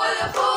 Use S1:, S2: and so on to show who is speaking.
S1: Olha,